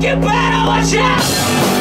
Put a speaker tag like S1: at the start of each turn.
S1: take you better watch out!